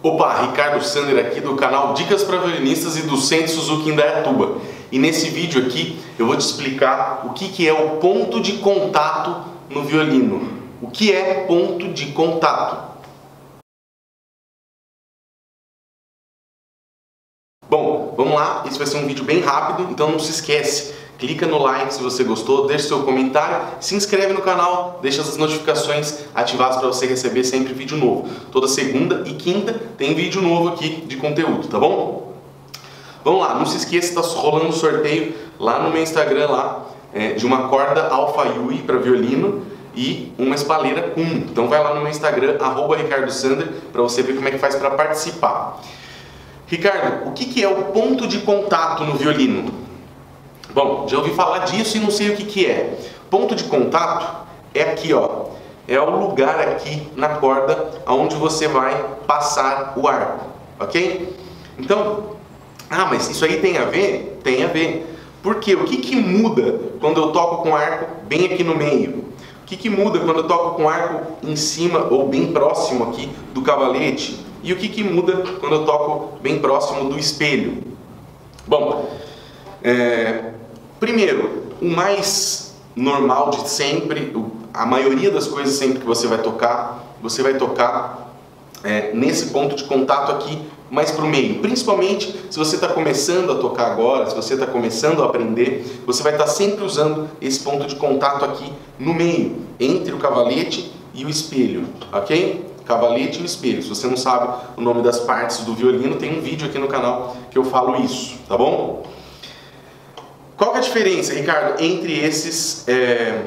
Opa, Ricardo Sander aqui do canal Dicas para Violinistas e do Centro Suzuki Indaiatuba. E nesse vídeo aqui eu vou te explicar o que, que é o ponto de contato no violino. O que é ponto de contato? Bom, vamos lá, esse vai ser um vídeo bem rápido, então não se esquece, clica no like se você gostou, deixa seu comentário, se inscreve no canal, deixa as notificações ativadas para você receber sempre vídeo novo. Toda segunda e quinta tem vídeo novo aqui de conteúdo, tá bom? Vamos lá, não se esqueça, está rolando um sorteio lá no meu Instagram lá, é, de uma corda Alfa Yui para violino e uma espalheira com. Então vai lá no meu Instagram, arroba Ricardo para você ver como é que faz para participar. Ricardo, o que, que é o ponto de contato no violino? Bom, já ouvi falar disso e não sei o que, que é. Ponto de contato é aqui, ó. É o lugar aqui na corda onde você vai passar o arco, ok? Então, ah, mas isso aí tem a ver? Tem a ver. Porque o que, que muda quando eu toco com arco bem aqui no meio? O que, que muda quando eu toco com arco em cima ou bem próximo aqui do cavalete? E o que, que muda quando eu toco bem próximo do espelho? Bom, é, Primeiro, o mais normal de sempre, a maioria das coisas sempre que você vai tocar, você vai tocar é, nesse ponto de contato aqui mais para o meio. Principalmente se você está começando a tocar agora, se você está começando a aprender, você vai estar tá sempre usando esse ponto de contato aqui no meio, entre o cavalete e o espelho, ok? Cavalete e o espelho. Se você não sabe o nome das partes do violino, tem um vídeo aqui no canal que eu falo isso, tá bom? Qual é a diferença, Ricardo, entre esses é,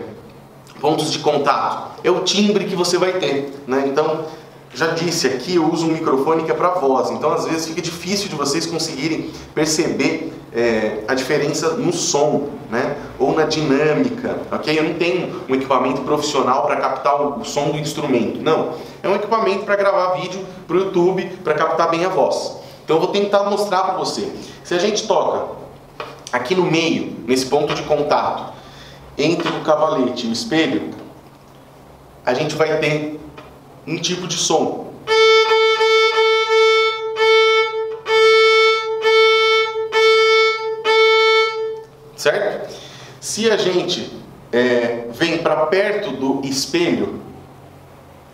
pontos de contato? É o timbre que você vai ter, né? Então, já disse aqui, eu uso um microfone que é para voz, então às vezes fica difícil de vocês conseguirem perceber é, a diferença no som, né? Ou na dinâmica, ok? Eu não tenho um equipamento profissional para captar o, som do instrumento, não. É um equipamento para gravar vídeo para o YouTube, para captar bem a voz. Então eu vou tentar mostrar para você. Se a gente toca aqui no meio, nesse ponto de contato entre o cavalete e o espelho, a gente vai ter um tipo de som. Certo? Se a gente é, vem para perto do espelho,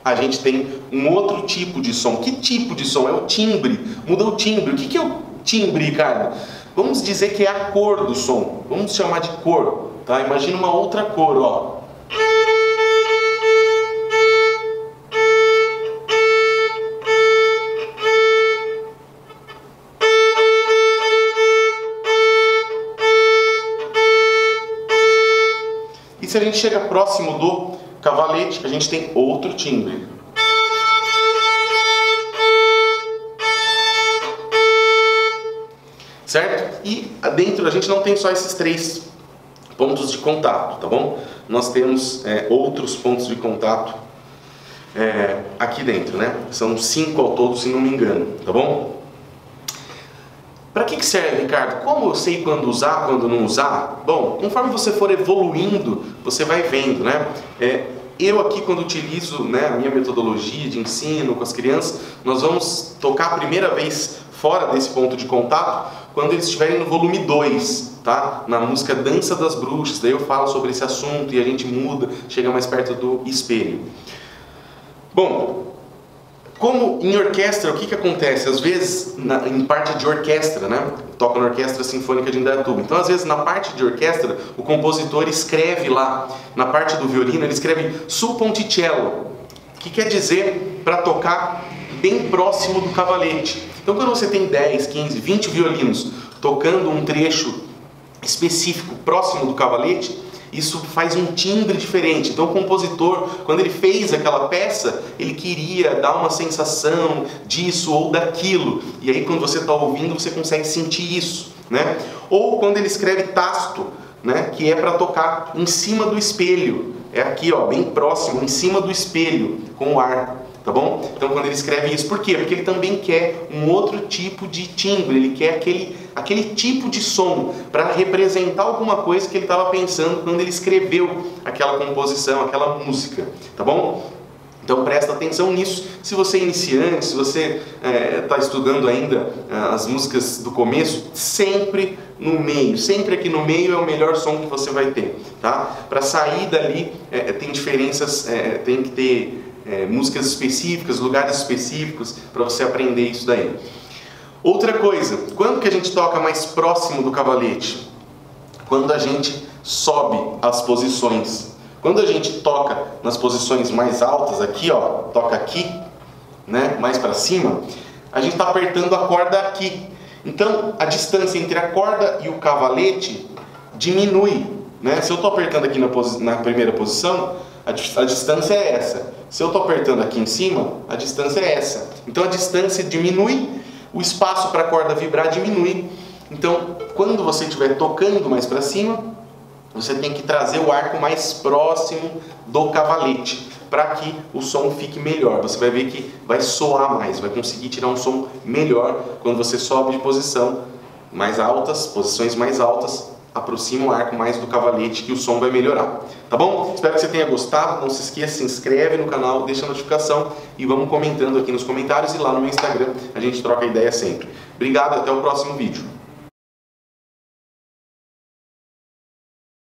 a gente tem um outro tipo de som. Que tipo de som? É o timbre. Muda o timbre. O que, que é o timbre, Ricardo? Vamos dizer que é a cor do som. Vamos chamar de cor, tá? Imagina uma outra cor, ó. E se a gente chega próximo do cavalete, a gente tem outro timbre. Certo? E dentro a gente não tem só esses três pontos de contato, tá bom? Nós temos é, outros pontos de contato é, aqui dentro, né? São cinco ao todo, se não me engano, tá bom? Para que, que serve, Ricardo? Como eu sei quando usar, quando não usar? Bom, conforme você for evoluindo, você vai vendo, né? É, eu aqui quando utilizo né, a minha metodologia de ensino com as crianças, nós vamos tocar a primeira vez fora desse ponto de contato quando eles estiverem no volume 2, tá? Na música Dança das Bruxas, daí eu falo sobre esse assunto e a gente muda, chega mais perto do espelho. Bom, como em orquestra, o que, que acontece? Às vezes, na, em parte de orquestra, né? Toca na Orquestra Sinfônica de Indaiatuba. Então, às vezes, na parte de orquestra, o compositor escreve lá, na parte do violino, ele escreve sul ponticello, que quer dizer para tocar bem próximo do cavalete. Então, quando você tem 10, 15, 20 violinos tocando um trecho específico próximo do cavalete, isso faz um timbre diferente. Então, o compositor, quando ele fez aquela peça, ele queria dar uma sensação disso ou daquilo. E aí, quando você está ouvindo, você consegue sentir isso, né? Ou quando ele escreve tasto, né? Que é para tocar em cima do espelho. É aqui, ó, bem próximo, em cima do espelho, com o arco tá bom? Então quando ele escreve isso, por quê? Porque ele também quer um outro tipo de timbre, ele quer aquele, aquele tipo de som para representar alguma coisa que ele estava pensando quando ele escreveu aquela composição, aquela música, tá bom? Então presta atenção nisso. Se você é iniciante, se você está é, tá estudando ainda é, as músicas do começo, sempre no meio, sempre aqui no meio é o melhor som que você vai ter, tá? Para sair dali é, tem diferenças, é, tem que ter é, músicas específicas, lugares específicos para você aprender isso daí. Outra coisa, quando que a gente toca mais próximo do cavalete? Quando a gente sobe as posições. Quando a gente toca nas posições mais altas, aqui ó, toca aqui, né, mais para cima, a gente está apertando a corda aqui. Então a distância entre a corda e o cavalete diminui. Né? Se eu estou apertando aqui na, na primeira posição, a, a, distância é essa. Se eu estou apertando aqui em cima, a distância é essa. Então a distância diminui, o espaço para a corda vibrar diminui. Então, quando você estiver tocando mais para cima, você tem que trazer o arco mais próximo do cavalete para que o som fique melhor. Você vai ver que vai soar mais, vai conseguir tirar um som melhor quando você sobe de posição mais altas, posições mais altas, aproxima o arco mais do cavalete que o som vai melhorar. Tá bom? Espero que você tenha gostado. Não se esqueça, se inscreve no canal, deixa a notificação e vamos comentando aqui nos comentários e lá no meu Instagram. A gente troca ideia sempre. Obrigado, até o próximo vídeo.